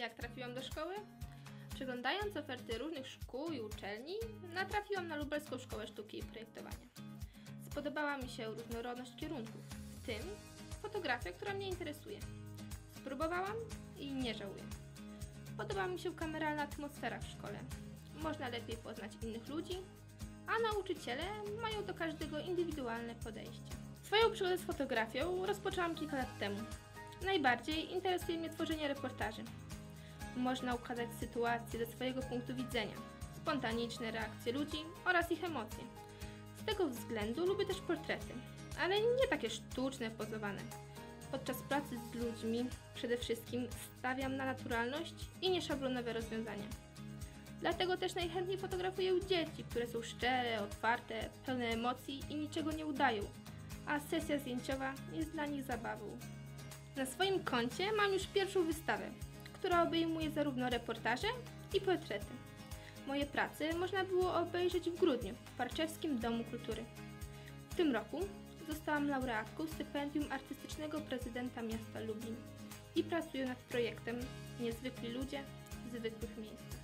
Jak trafiłam do szkoły? Przeglądając oferty różnych szkół i uczelni, natrafiłam na Lubelską Szkołę Sztuki i Projektowania. Spodobała mi się różnorodność kierunków, w tym fotografia, która mnie interesuje. Spróbowałam i nie żałuję. Podoba mi się kameralna atmosfera w szkole. Można lepiej poznać innych ludzi, a nauczyciele mają do każdego indywidualne podejście. Swoją przygodę z fotografią rozpoczęłam kilka lat temu. Najbardziej interesuje mnie tworzenie reportaży. Można ukazać sytuacje ze swojego punktu widzenia, spontaniczne reakcje ludzi oraz ich emocje. Z tego względu lubię też portrety, ale nie takie sztuczne, pozowane. Podczas pracy z ludźmi przede wszystkim stawiam na naturalność i nieszablonowe rozwiązania. Dlatego też najchętniej fotografuję dzieci, które są szczere, otwarte, pełne emocji i niczego nie udają, a sesja zdjęciowa jest dla nich zabawą. Na swoim koncie mam już pierwszą wystawę, która obejmuje zarówno reportaże i portrety. Moje prace można było obejrzeć w grudniu w Parczewskim Domu Kultury. W tym roku zostałam laureatką stypendium artystycznego prezydenta miasta Lublin i pracuję nad projektem Niezwykli ludzie w zwykłych miejscach.